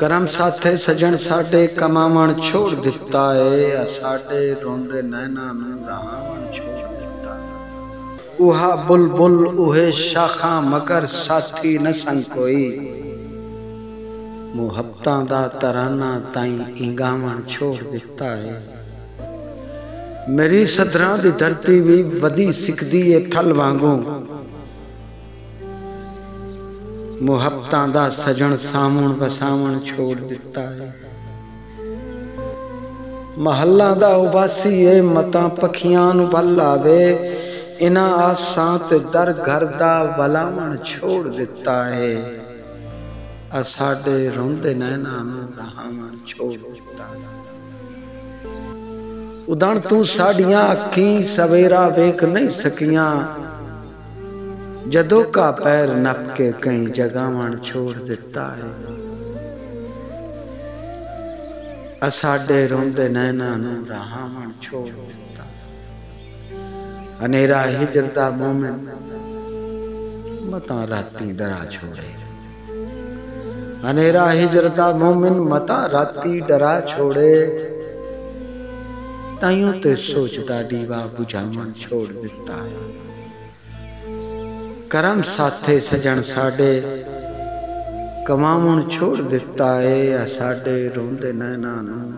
ਕਰਮ ਸਾਥੇ ਸਜਣ ਸਾਡੇ ਕਮਾਵਣ ਛੋੜ ਦਿੱਤਾ ਏ ਆ ਸਾਡੇ ਰੋਂਦੇ ਨੈਣਾ ਨੂੰ ਰਹਾਵਣ ਛੋੜ ਦਿੱਤਾ ਉਹਾ ਬੁਲਬੁਲ ਉਹੇ ਸ਼ਾਖਾਂ ਮਗਰ ਸਾਥੀ ਨ ਸੰਗ ਕੋਈ ਮੁਹੱਬਤਾਂ ਦਾ ਤਰਾਨਾ ਤਾਈ ਇੰਗਾਵਣ ਛੋੜ ਦਿੱਤਾ ਏ ਮੇਰੀ ਸਦਰਾਂ ਦੀ ਧਰਤੀ ਵੀ ਵਧੀ ਸਿੱਕਦੀ ਏ ਠਲ ਵਾਂਗੂ ਮੁਹੱਬਤਾਂ ਦਾ ਸਜਣ ਸਾਵਣ ਵਸਾਵਣ ਛੋੜ ਦਿੱਤਾ ਹੈ ਮਹੱਲਾ ਦਾ ਉਬਾਸੀ ਏ, ਮਤਾਂ ਪਖੀਆਂ ਨੂੰ ਬਲਾਵੇ ਇਨਾ ਆਸਾਂ ਤੇ ਦਰ ਘਰ ਦਾ ਵਲਾਵਣ ਛੋੜ ਦਿੱਤਾ ਹੈ ਆ ਸਾਡੇ ਰੋਂਦੇ ਨੈਣਾ ਨੂੰ ਰਹਾਵਣ ਛੋੜ ਦਿੱਤਾ। ਉਦਣ ਤੂੰ ਸਾਡੀਆਂ ਅੱਖੀਂ ਸਵੇਰਾ ਵੇਖ ਨਹੀਂ ਸਕੀਆਂ। ਜਦੋਂ ਕਾ ਪੈਰ ਨੱਪ ਕੇ ਕਈ ਜਗਾਵਣ ਛੋੜ ਦਿੱਤਾ ਹੈ ਅਸਾਡੇ ਰੋਂਦੇ ਨੈਣਾ ਨੂੰ ਰਹਾਵਣ ਛੋੜ ਦਿੱਤਾ ਹਨੇਰਾ ਹਿਜਰ ਦਾ ਮੋਮਨ ਮਤਾਂ ਰਾਤੀ ਡਰਾ ਛੋੜੇ ਹਨੇਰਾ ਹਿਜਰ ਦਾ ਮੋਮਨ ਮਤਾਂ ਰਾਤੀ ਡਰਾ ਛੋੜੇ ਤਾਈਓ ਤੇ ਸੋਚਦਾ ਦੀਵਾ ਬੁਝਾਵਣ ਛੋੜ ਦਿੱਤਾ ਹੈ ਕਰਮ ਸਾਥੇ ਸਜਣ ਸਾਡੇ। ਕਮਾਵਣ ਛੋੜ ਦਿੱਤਾ ਏ ਆ ਸਾਡੇ ਰੋਂਦੇ ਨੈਣਾ ਨੂੰ।